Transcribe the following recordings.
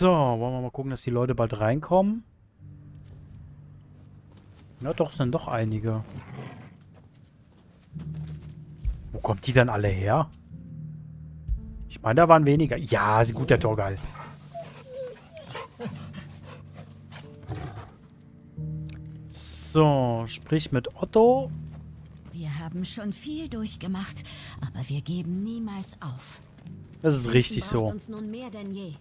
So, wollen wir mal gucken, dass die Leute bald reinkommen. Ja, doch, sind doch einige. Wo kommt die dann alle her? Ich meine, da waren weniger. Ja, sie gut, der Torgeil. So, sprich mit Otto. Wir haben schon viel durchgemacht, aber wir geben niemals auf. Das ist richtig so. Uns nun mehr denn je.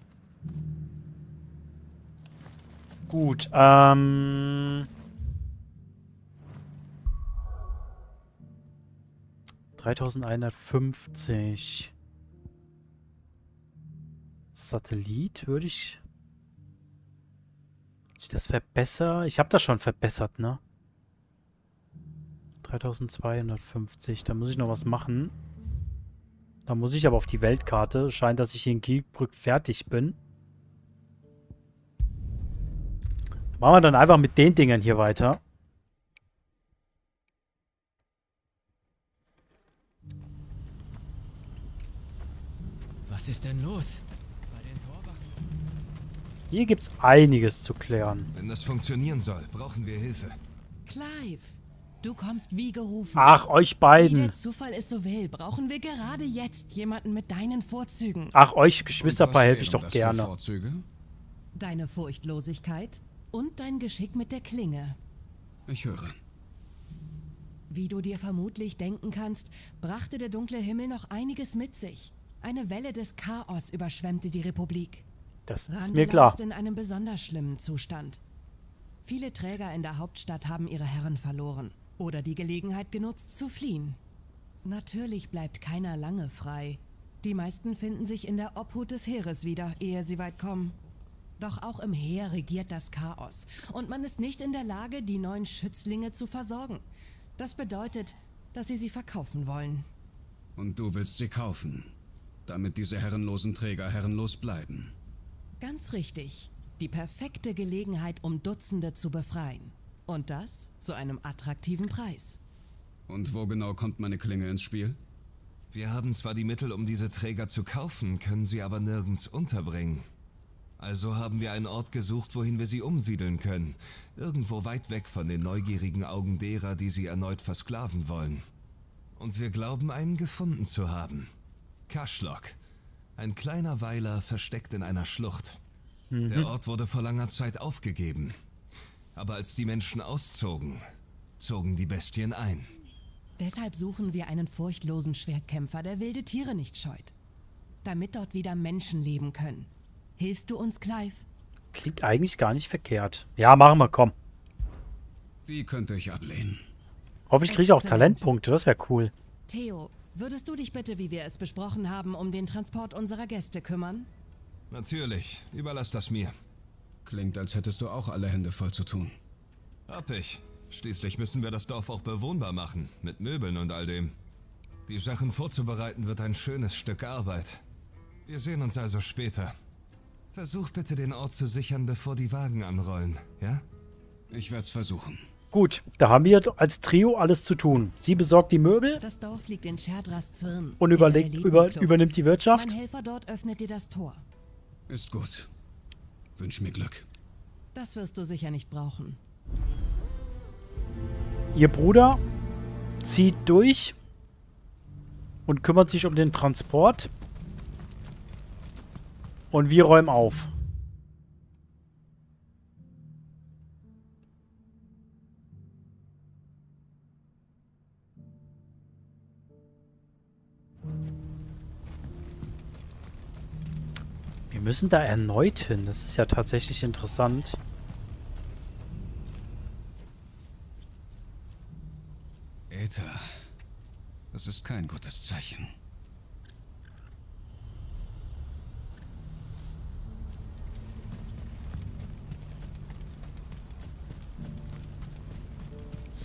Gut, ähm... Dreitausendeinhundertfünfzig. Satellit würde ich... Ich das verbessere? Ich habe das schon verbessert, ne? 3250. Da muss ich noch was machen. Da muss ich aber auf die Weltkarte. Scheint, dass ich in Kielbrück fertig bin. Machen wir dann einfach mit den Dingern hier weiter. Was ist denn los? Hier gibt es einiges zu klären. Wenn das funktionieren soll, brauchen wir Hilfe. Clive, du kommst wie gerufen. Ach, euch Wie beiden. der Zufall es so will, brauchen wir gerade jetzt jemanden mit deinen Vorzügen. Ach, euch Geschwisterpaar helfe ich doch gerne. Vorzüge? Deine Furchtlosigkeit und dein Geschick mit der Klinge. Ich höre. Wie du dir vermutlich denken kannst, brachte der dunkle Himmel noch einiges mit sich. Eine Welle des Chaos überschwemmte die Republik. Das ist Randala mir klar. ist in einem besonders schlimmen Zustand. Viele Träger in der Hauptstadt haben ihre Herren verloren oder die Gelegenheit genutzt zu fliehen. Natürlich bleibt keiner lange frei. Die meisten finden sich in der Obhut des Heeres wieder, ehe sie weit kommen. Doch auch im Heer regiert das Chaos und man ist nicht in der Lage, die neuen Schützlinge zu versorgen. Das bedeutet, dass sie sie verkaufen wollen. Und du willst sie kaufen, damit diese herrenlosen Träger herrenlos bleiben. Ganz richtig. Die perfekte Gelegenheit, um Dutzende zu befreien. Und das zu einem attraktiven Preis. Und wo genau kommt meine Klinge ins Spiel? Wir haben zwar die Mittel, um diese Träger zu kaufen, können sie aber nirgends unterbringen. Also haben wir einen Ort gesucht, wohin wir sie umsiedeln können. Irgendwo weit weg von den neugierigen Augen derer, die sie erneut versklaven wollen. Und wir glauben, einen gefunden zu haben. Kaschlok. Ein kleiner Weiler versteckt in einer Schlucht. Der Ort wurde vor langer Zeit aufgegeben. Aber als die Menschen auszogen, zogen die Bestien ein. Deshalb suchen wir einen furchtlosen Schwertkämpfer, der wilde Tiere nicht scheut. Damit dort wieder Menschen leben können. Hilfst du uns, Clive? Klingt eigentlich gar nicht verkehrt. Ja, machen wir, komm. Wie könnte ich ablehnen? Hoffe, ich kriege auch. Talentpunkte. Das wäre cool. Theo, würdest du dich bitte, wie wir es besprochen haben, um den Transport unserer Gäste kümmern? Natürlich, überlass das mir. Klingt, als hättest du auch alle Hände voll zu tun. Hab ich. Schließlich müssen wir das Dorf auch bewohnbar machen, mit Möbeln und all dem. Die Sachen vorzubereiten wird ein schönes Stück Arbeit. Wir sehen uns also später. Versuch bitte den Ort zu sichern, bevor die Wagen anrollen, ja? Ich werde es versuchen. Gut, da haben wir als Trio alles zu tun. Sie besorgt die Möbel Das Dorf liegt in Scherdras Zwirn. und überlegt, über, übernimmt die Wirtschaft. Mein Helfer dort öffnet dir das Tor. Ist gut. Wünsch mir Glück. Das wirst du sicher nicht brauchen. Ihr Bruder zieht durch und kümmert sich um den Transport. Und wir räumen auf. Wir müssen da erneut hin. Das ist ja tatsächlich interessant. Äther. Das ist kein gutes Zeichen.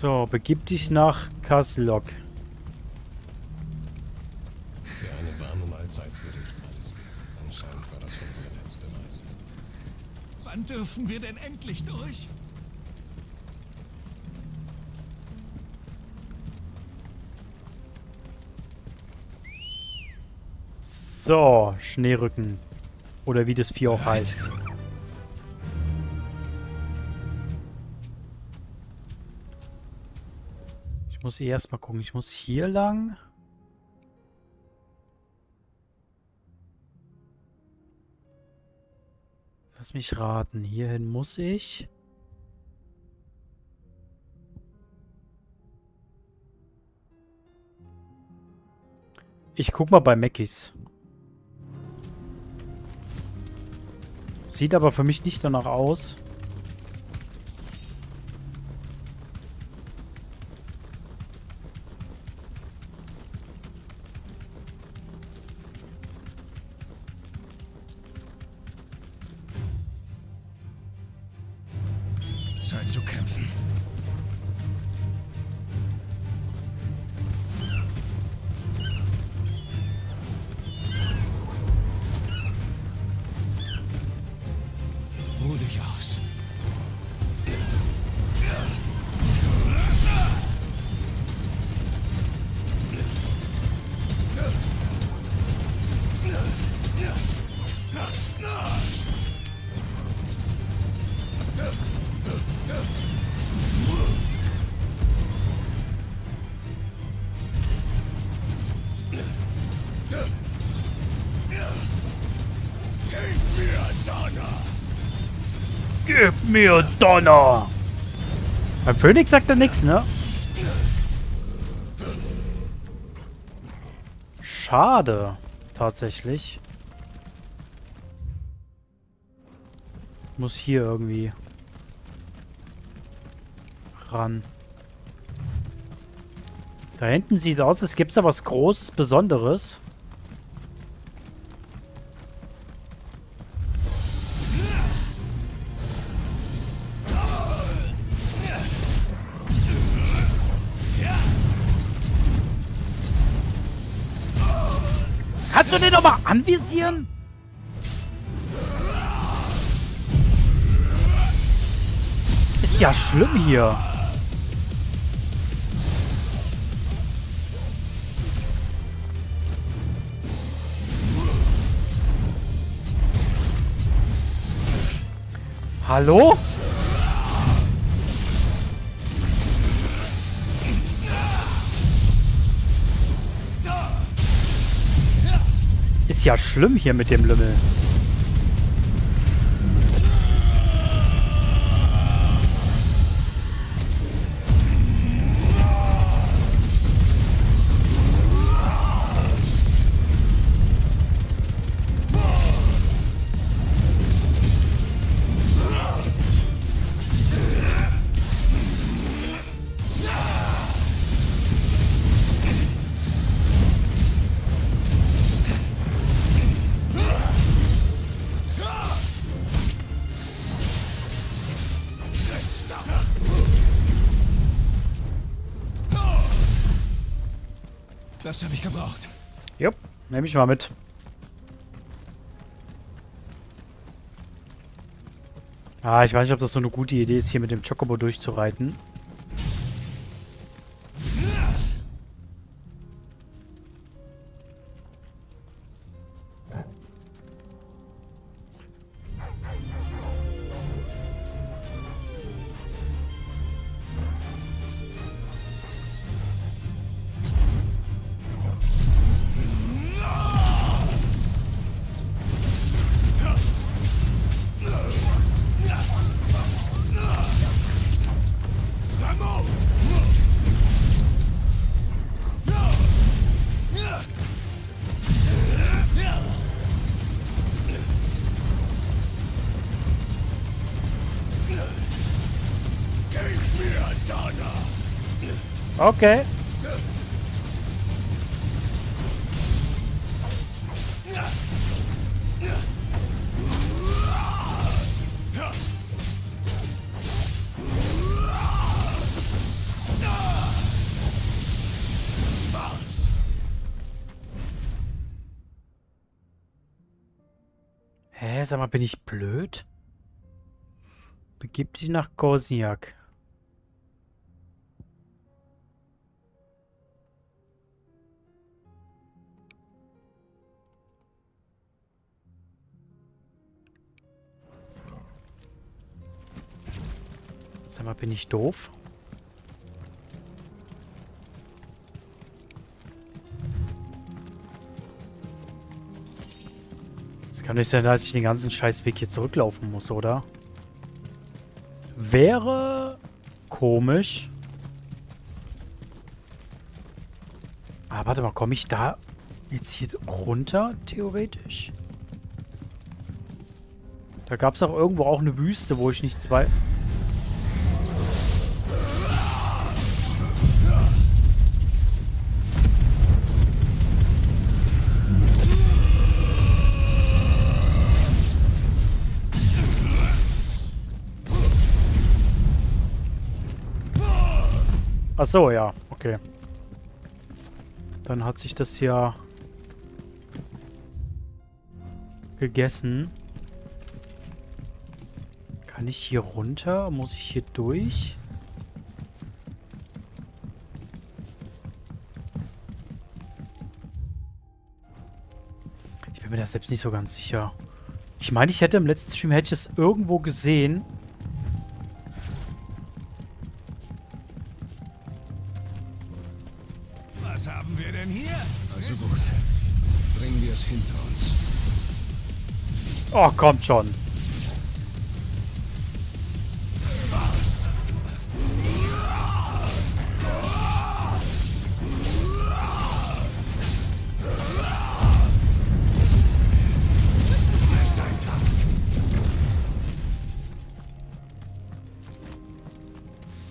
So, begib dich nach Kaslok. Für eine warme Mahlzeit würde ich alles geben. Anscheinend war das unsere letzte Reise. Wann dürfen wir denn endlich durch? So, Schneerücken. Oder wie das Vieh auch heißt. Muss eh erstmal gucken. Ich muss hier lang. Lass mich raten. Hierhin muss ich. Ich guck mal bei Mackies. Sieht aber für mich nicht danach aus. Zeit zu kämpfen. Gib mir Donner! Beim Phoenix sagt er nichts, ne? Schade. Tatsächlich. Muss hier irgendwie ran. Da hinten sieht aus, als gäbe es da was Großes, Besonderes. Du den doch mal anvisieren? Ist ja schlimm hier. Hallo? Ja schlimm hier mit dem Lümmel. Das habe ich gebraucht. Jupp, nehme ich mal mit. Ah, ich weiß nicht, ob das so eine gute Idee ist, hier mit dem Chocobo durchzureiten. Okay. Hä, sag mal, bin ich blöd? Begib dich nach Gosniak. Sag mal, bin ich doof? Es kann nicht sein, dass ich den ganzen Scheißweg hier zurücklaufen muss, oder? Wäre komisch. Ah, warte mal, komme ich da jetzt hier runter, theoretisch? Da gab es auch irgendwo auch eine Wüste, wo ich nichts weiß. Ach so, ja, okay. Dann hat sich das ja gegessen. Kann ich hier runter? Muss ich hier durch? Ich bin mir da selbst nicht so ganz sicher. Ich meine, ich hätte im letzten Stream hätte ich es irgendwo gesehen. Was haben wir denn hier? Also gut. Bringen wir es hinter uns. Oh, kommt schon.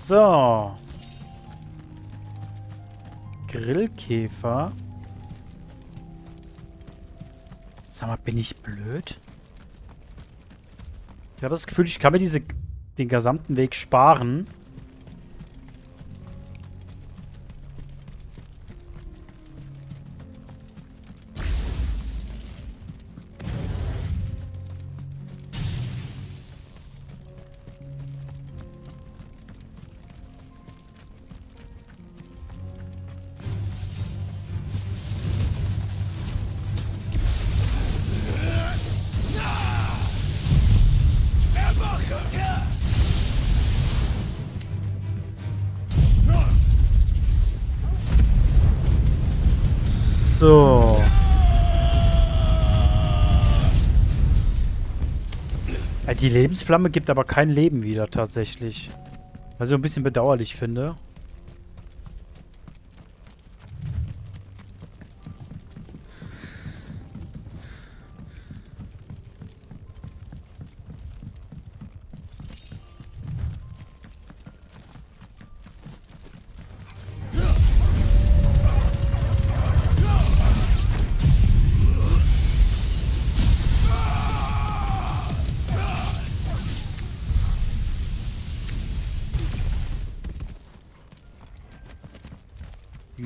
So. Grillkäfer. Sag mal, bin ich blöd? Ich habe das Gefühl, ich kann mir diese, den gesamten Weg sparen. So. Die Lebensflamme gibt aber kein Leben wieder tatsächlich. Was ich ein bisschen bedauerlich finde.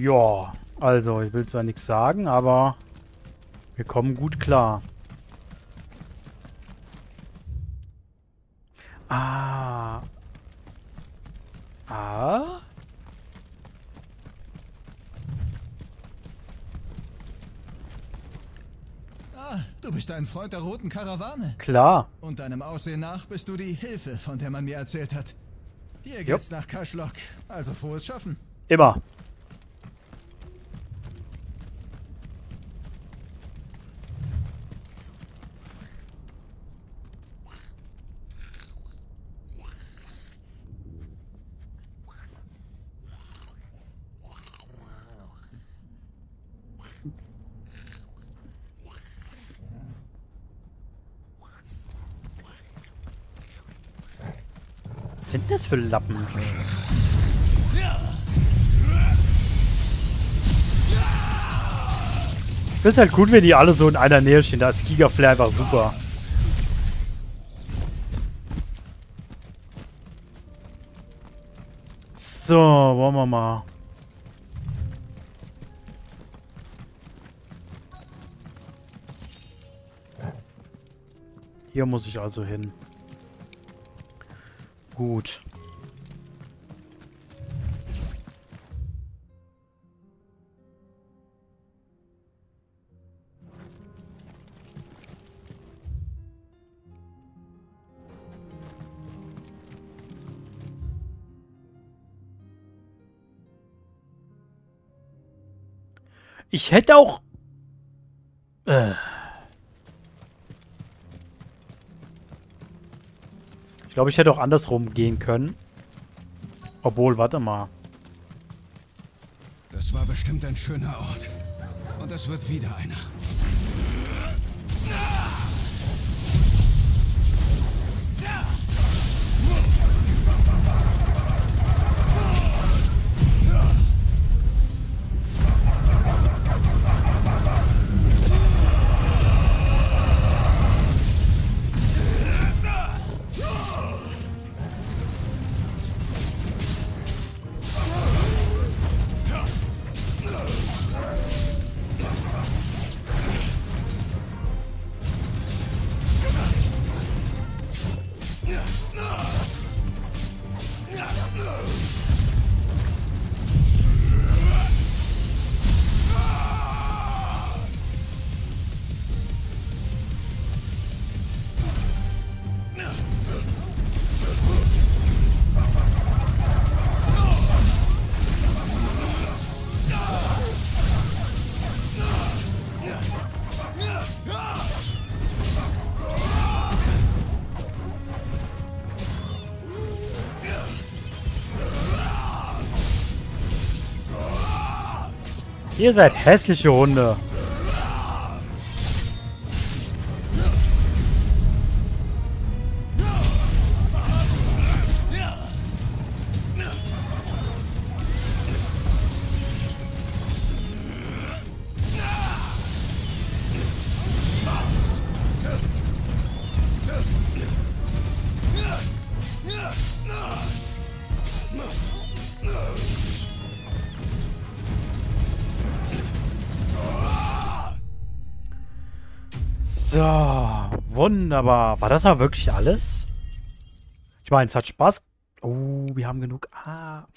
Ja, also ich will zwar nichts sagen, aber wir kommen gut klar. Ah. Ah. Ah, du bist ein Freund der roten Karawane. Klar. Und deinem Aussehen nach bist du die Hilfe, von der man mir erzählt hat. Hier geht's nach Kaschlok. Also frohes Schaffen. Immer. Für Lappen? Finde es halt gut, wenn die alle so in einer Nähe stehen. Da ist Giga einfach super. So, wollen wir mal. Hier muss ich also hin. Gut. Ich hätte auch... Äh. Ich glaube, ich hätte auch andersrum gehen können. Obwohl, warte mal. Das war bestimmt ein schöner Ort. Und es wird wieder einer. Ihr seid hässliche Hunde. So, wunderbar. War das aber wirklich alles? Ich meine, es hat Spaß. Oh, wir haben genug. Ah.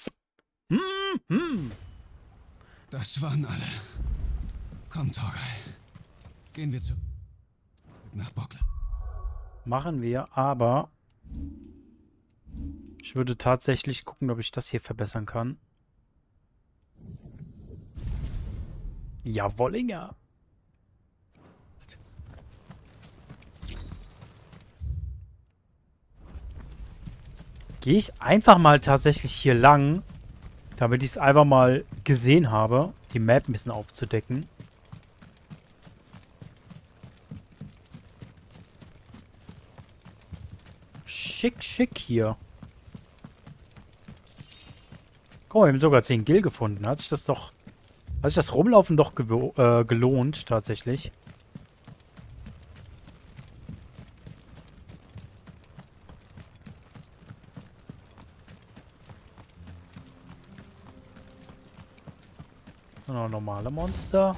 Hm, hm. Das waren alle. Komm, Torgal. Gehen wir zu. Nach Bockler. Machen wir, aber ich würde tatsächlich gucken, ob ich das hier verbessern kann. Jawollinger. Gehe ich einfach mal tatsächlich hier lang, damit ich es einfach mal gesehen habe, die Map ein bisschen aufzudecken. Schick, schick hier. Guck mal, wir haben sogar 10 Gil gefunden. Hat sich das doch... Hat sich das Rumlaufen doch äh, gelohnt, tatsächlich. Noch normale Monster.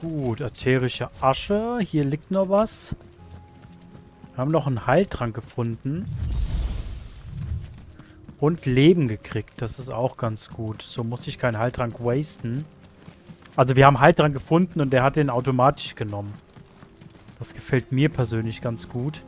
Gut, ätherische Asche. Hier liegt noch was. Wir haben noch einen Heiltrank gefunden. Und Leben gekriegt. Das ist auch ganz gut. So muss ich keinen Heiltrank wasten. Also wir haben Heiltrank gefunden und der hat den automatisch genommen. Das gefällt mir persönlich ganz gut.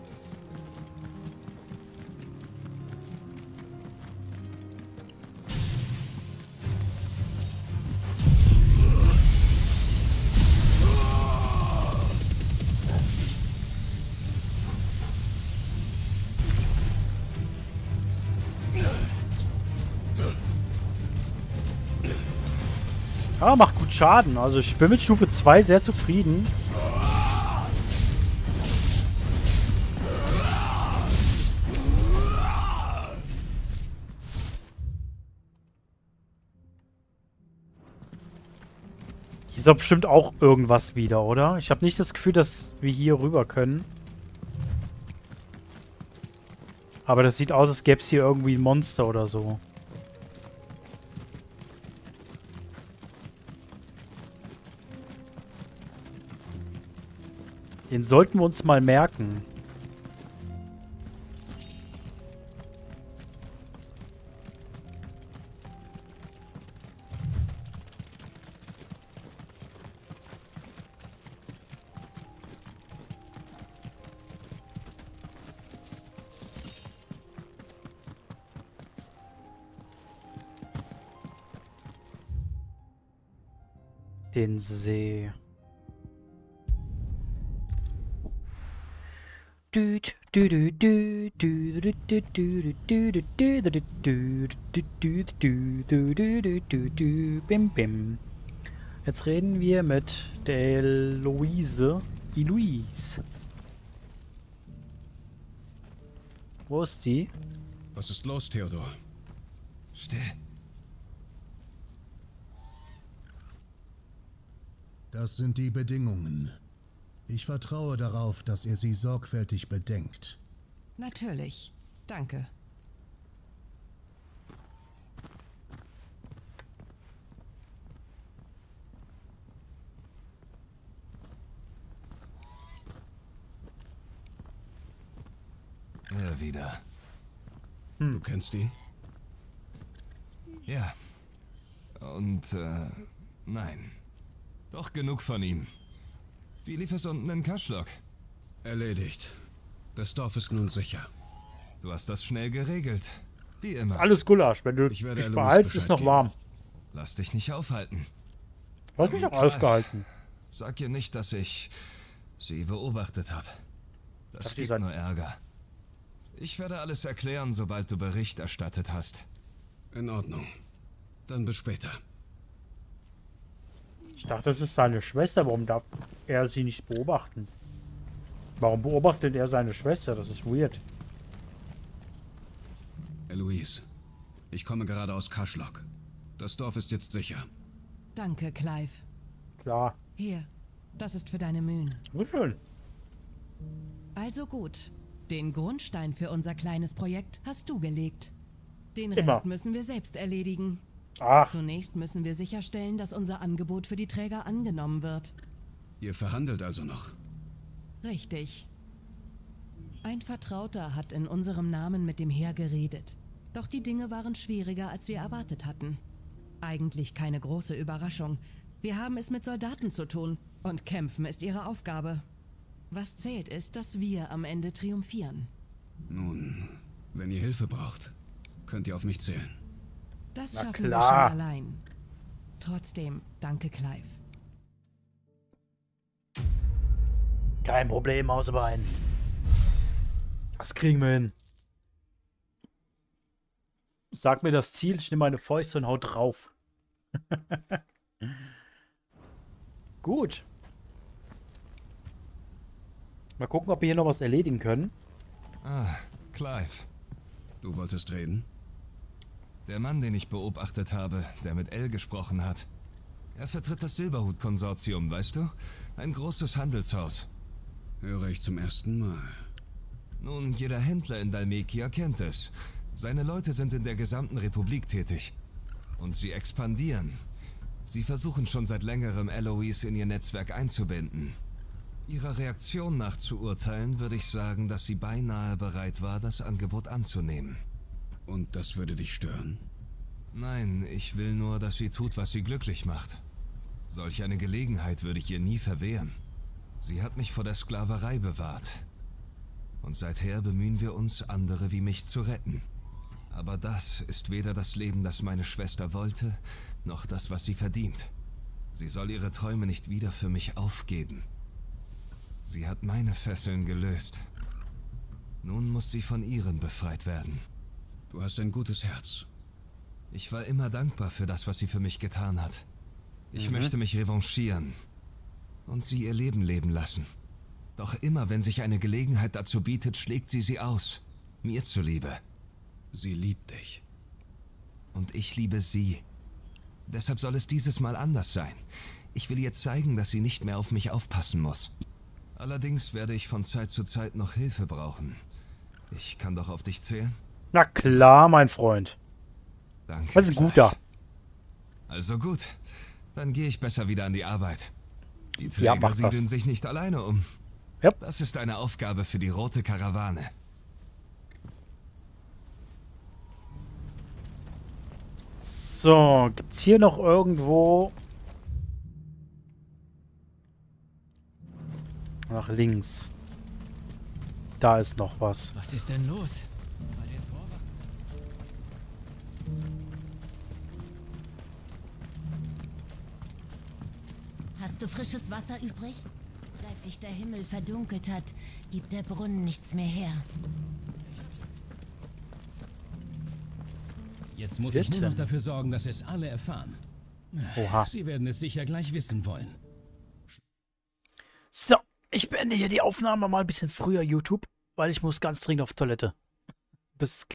Ah, macht gut Schaden. Also ich bin mit Stufe 2 sehr zufrieden. Hier ist doch bestimmt auch irgendwas wieder, oder? Ich habe nicht das Gefühl, dass wir hier rüber können. Aber das sieht aus, als gäbe es hier irgendwie ein Monster oder so. Den sollten wir uns mal merken. den See. Bim, bim. Jetzt reden wir mit der Luise. Eloise. Wo ist sie? Was ist los, Theodor? Still. Das sind die Bedingungen. Ich vertraue darauf, dass ihr sie sorgfältig bedenkt. Natürlich. Danke. Er wieder. Du kennst ihn? Ja. Und, äh, nein. Doch genug von ihm. Wie lief es unten in Kaschlok? Erledigt. Das Dorf ist nun sicher. Du hast das schnell geregelt. Wie immer. Alles Gulasch. Wenn du Ich werde dich behaltst, ist noch geben. warm. Lass dich nicht aufhalten. Du hast mich auch ausgehalten. Sag ihr nicht, dass ich sie beobachtet habe. Das ihr gibt nur Ärger. Ich werde alles erklären, sobald du Bericht erstattet hast. In Ordnung. Dann bis später. Ich dachte, das ist seine Schwester. Warum darf er sie nicht beobachten? Warum beobachtet er seine Schwester? Das ist weird. Eloise, ich komme gerade aus Kaschlok. Das Dorf ist jetzt sicher. Danke, Clive. Klar. Hier, das ist für deine Mühen. So schön. Also gut. Den Grundstein für unser kleines Projekt hast du gelegt. Den Immer. Rest müssen wir selbst erledigen. Ach, Zunächst müssen wir sicherstellen, dass unser Angebot für die Träger angenommen wird. Ihr verhandelt also noch. Richtig. Ein Vertrauter hat in unserem Namen mit dem Heer geredet. Doch die Dinge waren schwieriger, als wir erwartet hatten. Eigentlich keine große Überraschung. Wir haben es mit Soldaten zu tun und kämpfen ist ihre Aufgabe. Was zählt ist, dass wir am Ende triumphieren. Nun, wenn ihr Hilfe braucht, könnt ihr auf mich zählen. Das Na schaffen wir klar. schon allein. Trotzdem, danke Clive. kein Problem, Ausbein. Das kriegen wir hin. Sag mir das Ziel, ich nehme meine Fäuste und hau drauf. Gut. Mal gucken, ob wir hier noch was erledigen können. Ah, Clive. Du wolltest reden? Der Mann, den ich beobachtet habe, der mit L gesprochen hat. Er vertritt das Silberhut-Konsortium, weißt du? Ein großes Handelshaus. Höre ich zum ersten Mal. Nun, jeder Händler in Dalmekia kennt es. Seine Leute sind in der gesamten Republik tätig. Und sie expandieren. Sie versuchen schon seit längerem Eloise in ihr Netzwerk einzubinden. Ihrer Reaktion nach zu urteilen, würde ich sagen, dass sie beinahe bereit war, das Angebot anzunehmen. Und das würde dich stören? Nein, ich will nur, dass sie tut, was sie glücklich macht. Solch eine Gelegenheit würde ich ihr nie verwehren. Sie hat mich vor der Sklaverei bewahrt. Und seither bemühen wir uns, andere wie mich zu retten. Aber das ist weder das Leben, das meine Schwester wollte, noch das, was sie verdient. Sie soll ihre Träume nicht wieder für mich aufgeben. Sie hat meine Fesseln gelöst. Nun muss sie von ihren befreit werden. Du hast ein gutes Herz. Ich war immer dankbar für das, was sie für mich getan hat. Ich möchte mich revanchieren und sie ihr Leben leben lassen. Doch immer, wenn sich eine Gelegenheit dazu bietet, schlägt sie sie aus. Mir zuliebe. Sie liebt dich. Und ich liebe sie. Deshalb soll es dieses Mal anders sein. Ich will ihr zeigen, dass sie nicht mehr auf mich aufpassen muss. Allerdings werde ich von Zeit zu Zeit noch Hilfe brauchen. Ich kann doch auf dich zählen? Na klar, mein Freund. Danke. Das ist ein guter. Also gut. Dann gehe ich besser wieder an die Arbeit. Die Ja, Träger das. siedeln sich nicht alleine um. Ja. Das ist eine Aufgabe für die rote Karawane. So, gibt's hier noch irgendwo... Nach links. Da ist noch was. Was ist denn los? Hast du frisches Wasser übrig? Seit sich der Himmel verdunkelt hat, gibt der Brunnen nichts mehr her. Jetzt muss ich nur Bitte. noch dafür sorgen, dass es alle erfahren. Oha. Sie werden es sicher gleich wissen wollen. So, ich beende hier die Aufnahme mal ein bisschen früher, YouTube, weil ich muss ganz dringend auf Toilette. Bis